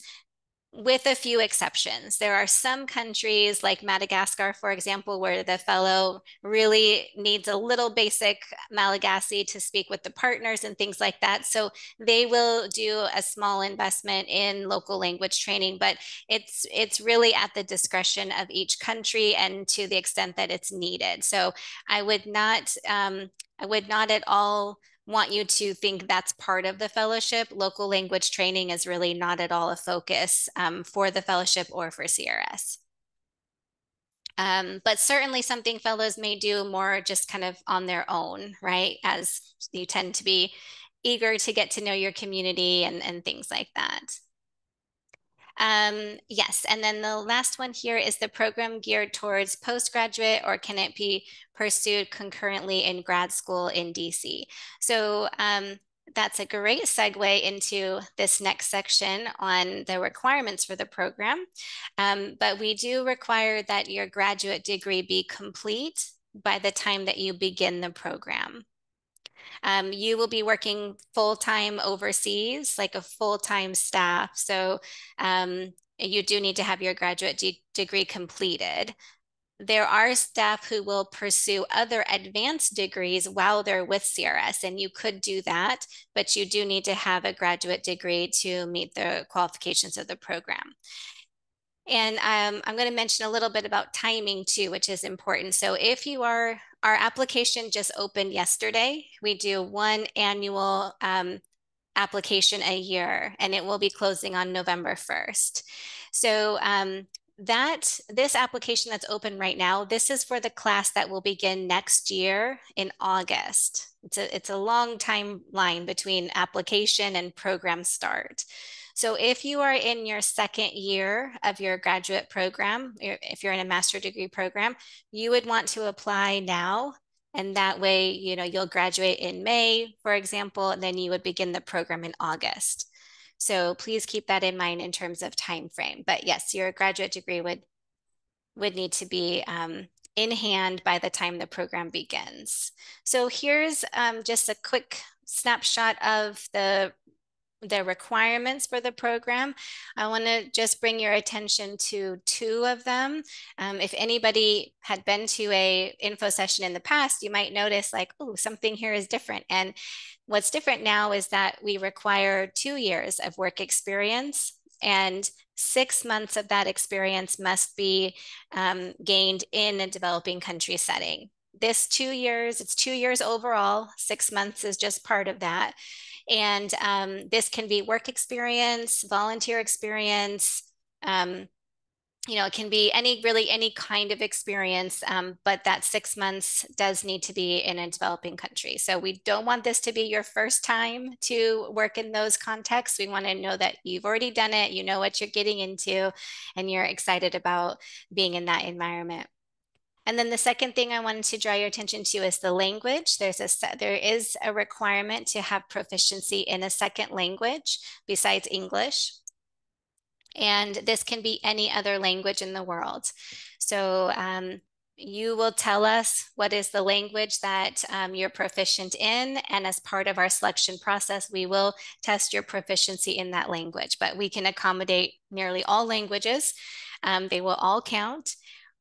with a few exceptions. There are some countries like Madagascar, for example, where the fellow really needs a little basic Malagasy to speak with the partners and things like that. So they will do a small investment in local language training, but it's it's really at the discretion of each country and to the extent that it's needed. So I would not um, I would not at all want you to think that's part of the fellowship. Local language training is really not at all a focus um, for the fellowship or for CRS. Um, but certainly something fellows may do more just kind of on their own, right? As you tend to be eager to get to know your community and, and things like that. Um, yes, and then the last one here is the program geared towards postgraduate or can it be pursued concurrently in grad school in DC? So um, that's a great segue into this next section on the requirements for the program. Um, but we do require that your graduate degree be complete by the time that you begin the program. Um, you will be working full time overseas, like a full time staff. So um, you do need to have your graduate de degree completed. There are staff who will pursue other advanced degrees while they're with CRS, and you could do that, but you do need to have a graduate degree to meet the qualifications of the program. And um, I'm going to mention a little bit about timing too, which is important. So if you are our application just opened yesterday. We do one annual um, application a year, and it will be closing on November 1st. So um, that this application that's open right now, this is for the class that will begin next year in August. It's a, it's a long timeline between application and program start. So if you are in your second year of your graduate program, if you're in a master degree program, you would want to apply now. And that way, you know, you'll graduate in May, for example, and then you would begin the program in August. So please keep that in mind in terms of time frame. But yes, your graduate degree would would need to be um, in hand by the time the program begins. So here's um, just a quick snapshot of the the requirements for the program. I want to just bring your attention to two of them. Um, if anybody had been to a info session in the past, you might notice like, oh, something here is different. And what's different now is that we require two years of work experience and six months of that experience must be um, gained in a developing country setting. This two years, it's two years overall, six months is just part of that. And um, this can be work experience, volunteer experience, um, you know, it can be any really any kind of experience, um, but that six months does need to be in a developing country. So we don't want this to be your first time to work in those contexts. We want to know that you've already done it, you know what you're getting into, and you're excited about being in that environment. And then the second thing I wanted to draw your attention to is the language. There's a there is a requirement to have proficiency in a second language besides English. And this can be any other language in the world. So um, you will tell us what is the language that um, you're proficient in. And as part of our selection process, we will test your proficiency in that language. But we can accommodate nearly all languages. Um, they will all count.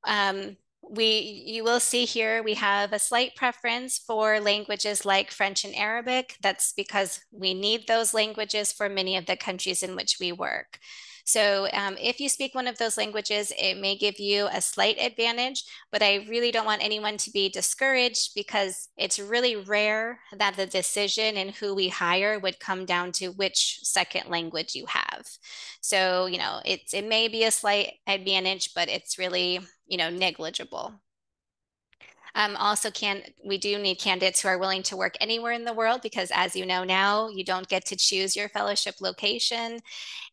Um, we you will see here we have a slight preference for languages like French and Arabic. That's because we need those languages for many of the countries in which we work. So um, if you speak one of those languages, it may give you a slight advantage, but I really don't want anyone to be discouraged because it's really rare that the decision and who we hire would come down to which second language you have. So, you know, it's, it may be a slight advantage, but it's really, you know, negligible. Um, also, can we do need candidates who are willing to work anywhere in the world because, as you know now, you don't get to choose your fellowship location.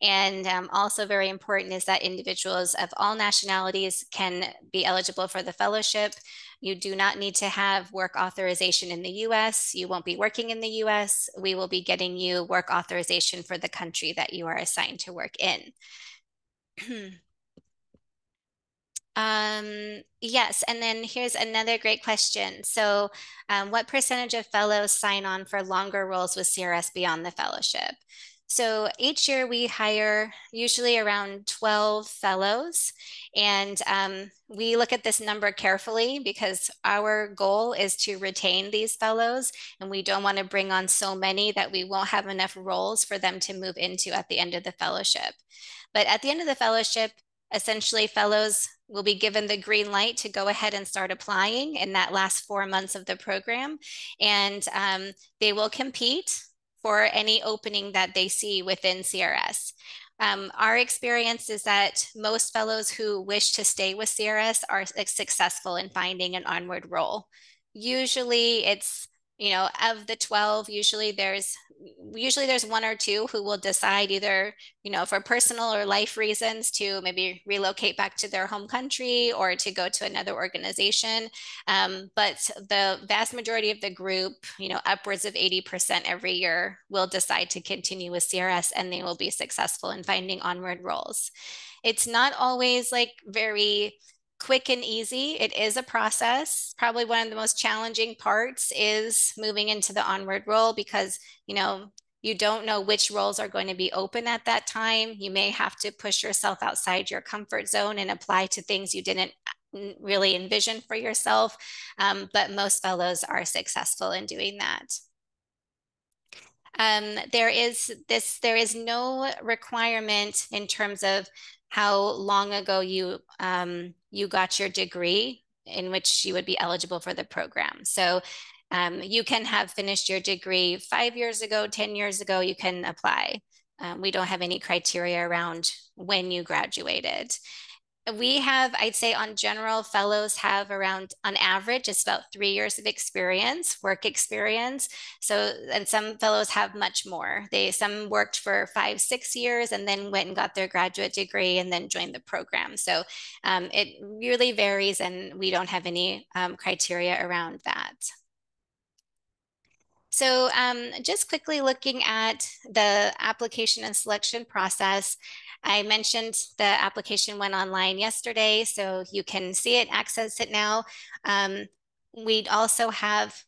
And um, also very important is that individuals of all nationalities can be eligible for the fellowship. You do not need to have work authorization in the US. You won't be working in the US. We will be getting you work authorization for the country that you are assigned to work in. [CLEARS THROAT] Um, yes, and then here's another great question. So, um, what percentage of fellows sign on for longer roles with CRS beyond the fellowship? So each year we hire usually around 12 fellows, and um, we look at this number carefully because our goal is to retain these fellows, and we don't want to bring on so many that we won't have enough roles for them to move into at the end of the fellowship. But at the end of the fellowship, essentially fellows will be given the green light to go ahead and start applying in that last four months of the program. And um, they will compete for any opening that they see within CRS. Um, our experience is that most fellows who wish to stay with CRS are successful in finding an onward role. Usually it's you know of the 12 usually there's usually there's one or two who will decide either you know for personal or life reasons to maybe relocate back to their home country or to go to another organization. Um, but the vast majority of the group you know upwards of 80% every year will decide to continue with CRS and they will be successful in finding onward roles. It's not always like very quick and easy. It is a process. Probably one of the most challenging parts is moving into the onward role because, you know, you don't know which roles are going to be open at that time. You may have to push yourself outside your comfort zone and apply to things you didn't really envision for yourself. Um, but most fellows are successful in doing that. Um, there is this, there is no requirement in terms of how long ago you um, you got your degree in which you would be eligible for the program. So um, you can have finished your degree five years ago, 10 years ago, you can apply. Um, we don't have any criteria around when you graduated we have, I'd say on general, fellows have around, on average, it's about three years of experience, work experience. So, and some fellows have much more. They, some worked for five, six years and then went and got their graduate degree and then joined the program. So um, it really varies and we don't have any um, criteria around that. So um, just quickly looking at the application and selection process, I mentioned the application went online yesterday, so you can see it, access it now. Um, we'd also have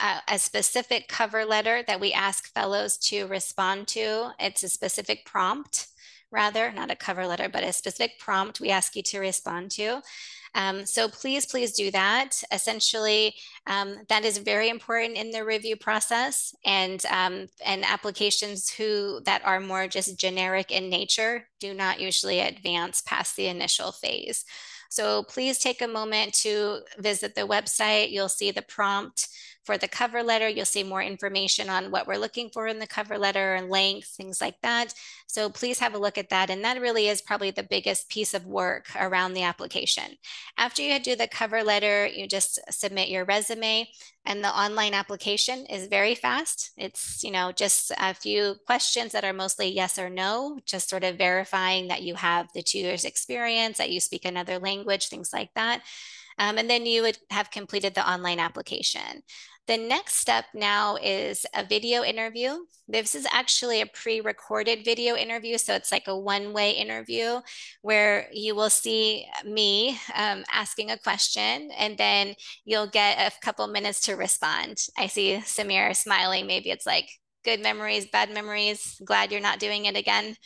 a, a specific cover letter that we ask fellows to respond to. It's a specific prompt rather, not a cover letter, but a specific prompt we ask you to respond to. Um, so please, please do that. Essentially, um, that is very important in the review process and, um, and applications who that are more just generic in nature do not usually advance past the initial phase. So please take a moment to visit the website. You'll see the prompt for the cover letter. You'll see more information on what we're looking for in the cover letter and length, things like that. So please have a look at that. And that really is probably the biggest piece of work around the application. After you do the cover letter, you just submit your resume and the online application is very fast. It's, you know, just a few questions that are mostly yes or no, just sort of verifying that you have the two years experience, that you speak another language, things like that. Um, and then you would have completed the online application. The next step now is a video interview. This is actually a pre-recorded video interview. So it's like a one-way interview where you will see me um, asking a question and then you'll get a couple minutes to respond. I see Samir smiling. Maybe it's like good memories, bad memories, glad you're not doing it again.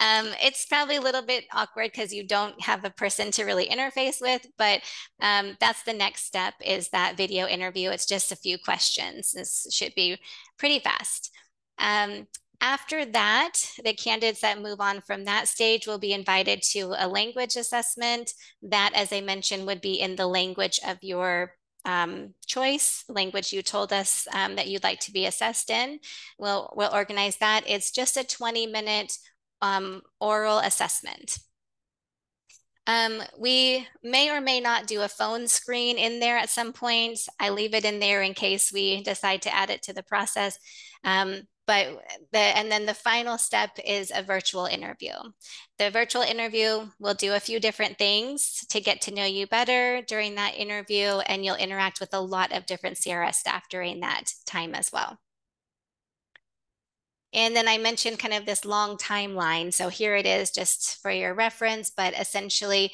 Um, it's probably a little bit awkward because you don't have a person to really interface with, but um, that's the next step is that video interview. It's just a few questions. This should be pretty fast. Um, after that, the candidates that move on from that stage will be invited to a language assessment. That, as I mentioned, would be in the language of your um, choice, language you told us um, that you'd like to be assessed in. We'll, we'll organize that. It's just a 20 minute um, oral assessment. Um, we may or may not do a phone screen in there at some point. I leave it in there in case we decide to add it to the process. Um, but the, and then the final step is a virtual interview. The virtual interview will do a few different things to get to know you better during that interview, and you'll interact with a lot of different CRS staff during that time as well. And then I mentioned kind of this long timeline. So here it is just for your reference, but essentially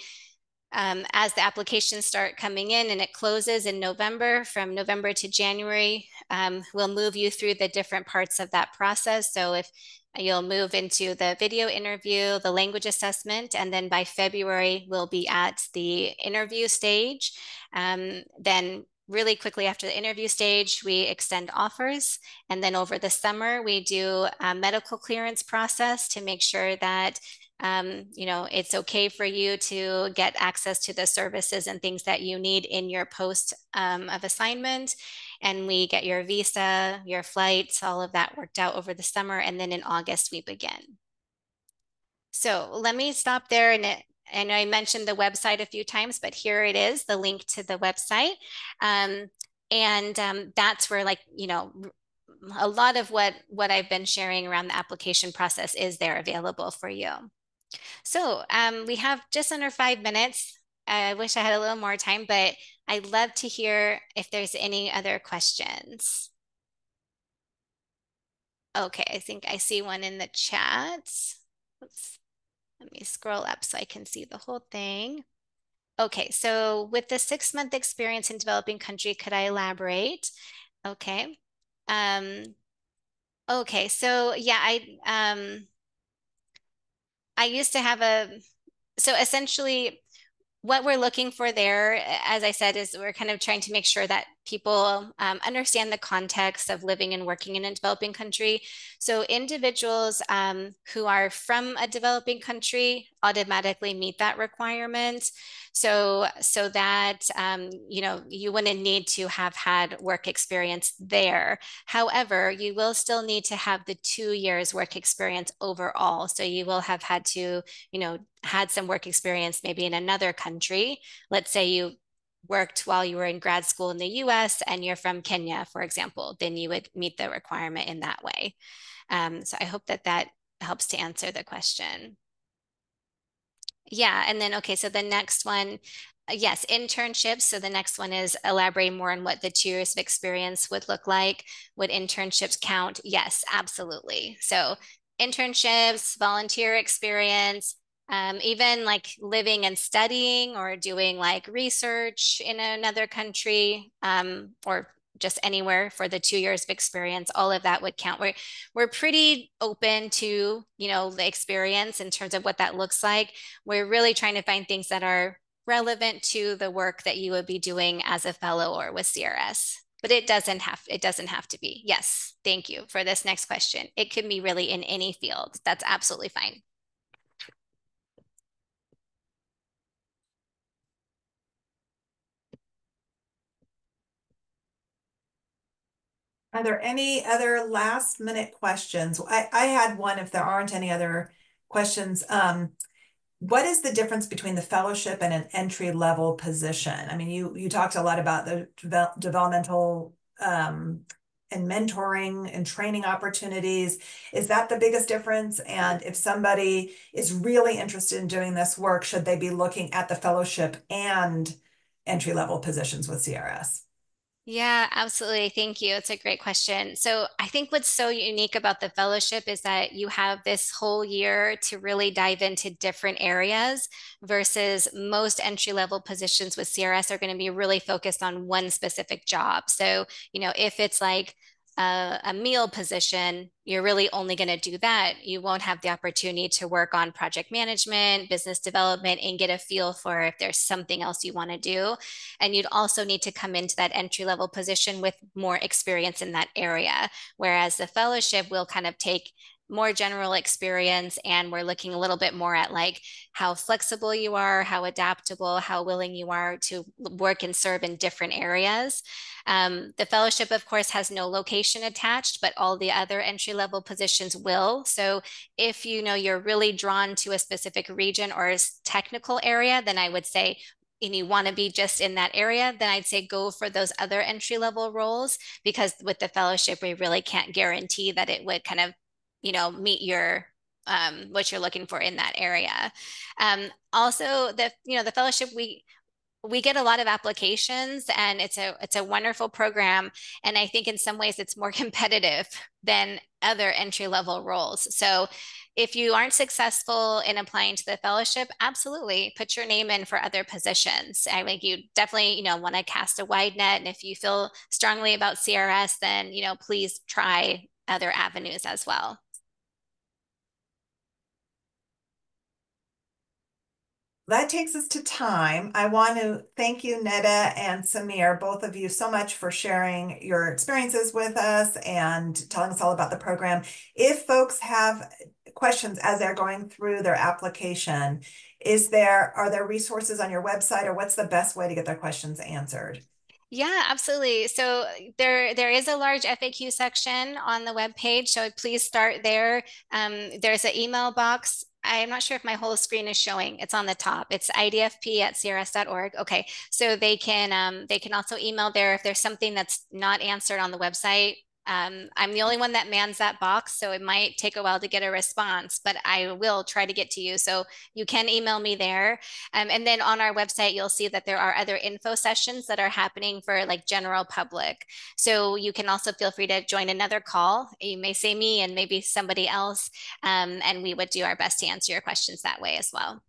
um, as the applications start coming in and it closes in November, from November to January, um, we'll move you through the different parts of that process. So if you'll move into the video interview, the language assessment, and then by February, we'll be at the interview stage. Um, then really quickly after the interview stage, we extend offers. And then over the summer, we do a medical clearance process to make sure that um, you know, it's okay for you to get access to the services and things that you need in your post um, of assignment. And we get your visa, your flights, all of that worked out over the summer. And then in August, we begin. So let me stop there and it, and I mentioned the website a few times, but here it is, the link to the website. Um, and um, that's where like, you know, a lot of what, what I've been sharing around the application process is there available for you. So um, we have just under five minutes. I wish I had a little more time, but I'd love to hear if there's any other questions. Okay, I think I see one in the chat. Oops. Let me scroll up so I can see the whole thing. Okay, so with the six month experience in developing country, could I elaborate? Okay. Um, okay, so yeah, I um, I used to have a, so essentially what we're looking for there, as I said, is we're kind of trying to make sure that people um, understand the context of living and working in a developing country. So individuals um, who are from a developing country automatically meet that requirement. So, so that, um, you know, you wouldn't need to have had work experience there. However, you will still need to have the two years work experience overall. So you will have had to, you know, had some work experience maybe in another country. Let's say you worked while you were in grad school in the US and you're from Kenya, for example, then you would meet the requirement in that way. Um, so I hope that that helps to answer the question. Yeah, and then, okay, so the next one, yes, internships. So the next one is elaborating more on what the two years of experience would look like. Would internships count? Yes, absolutely. So internships, volunteer experience, um, even like living and studying or doing like research in another country um, or just anywhere for the two years of experience all of that would count. We're we're pretty open to you know the experience in terms of what that looks like. We're really trying to find things that are relevant to the work that you would be doing as a fellow or with CRS but it doesn't have it doesn't have to be. Yes thank you for this next question. It can be really in any field. That's absolutely fine Are there any other last minute questions? I, I had one if there aren't any other questions. Um, what is the difference between the fellowship and an entry level position? I mean, you you talked a lot about the developmental um, and mentoring and training opportunities. Is that the biggest difference? And if somebody is really interested in doing this work, should they be looking at the fellowship and entry level positions with CRS? Yeah, absolutely. Thank you. It's a great question. So, I think what's so unique about the fellowship is that you have this whole year to really dive into different areas versus most entry level positions with CRS are going to be really focused on one specific job. So, you know, if it's like a, a MEAL position, you're really only going to do that. You won't have the opportunity to work on project management, business development, and get a feel for if there's something else you want to do. And you'd also need to come into that entry level position with more experience in that area. Whereas the fellowship will kind of take more general experience and we're looking a little bit more at like how flexible you are how adaptable how willing you are to work and serve in different areas. Um, the fellowship of course has no location attached but all the other entry level positions will. So if you know you're really drawn to a specific region or a technical area then i would say and you want to be just in that area, then I'd say go for those other entry level roles because with the fellowship, we really can't guarantee that it would kind of you know, meet your um, what you're looking for in that area. Um, also, the you know the fellowship we we get a lot of applications and it's a it's a wonderful program. And i think in some ways it's more [LAUGHS] competitive than other entry level roles. So if you aren't successful in applying to the fellowship absolutely put your name in for other positions. I think you definitely you know want to cast a wide net. And if you feel strongly about CRS then you know please try other avenues as well that takes us to time. I want to thank you, Neda and Samir, both of you so much for sharing your experiences with us and telling us all about the program. If folks have questions as they're going through their application, is there are there resources on your website or what's the best way to get their questions answered? Yeah, absolutely. So there there is a large FAQ section on the web page. So please start there. Um, there's an email box I'm not sure if my whole screen is showing. It's on the top. It's idfp at crs.org. Okay, so they can um, they can also email there if there's something that's not answered on the website. Um, I'm the only one that mans that box, so it might take a while to get a response, but I will try to get to you. So you can email me there. Um, and then on our website, you'll see that there are other info sessions that are happening for like general public. So you can also feel free to join another call. You may say me and maybe somebody else, um, and we would do our best to answer your questions that way as well.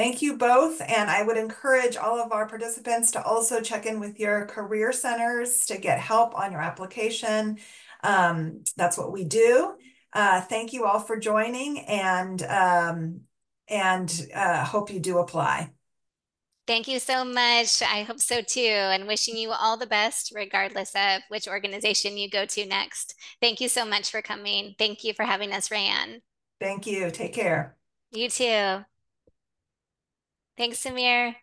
Thank you both. And I would encourage all of our participants to also check in with your career centers to get help on your application. Um, that's what we do. Uh, thank you all for joining and, um, and uh, hope you do apply. Thank you so much. I hope so too. And wishing you all the best, regardless of which organization you go to next. Thank you so much for coming. Thank you for having us, Rayanne. Thank you. Take care. You too. Thanks, Samir.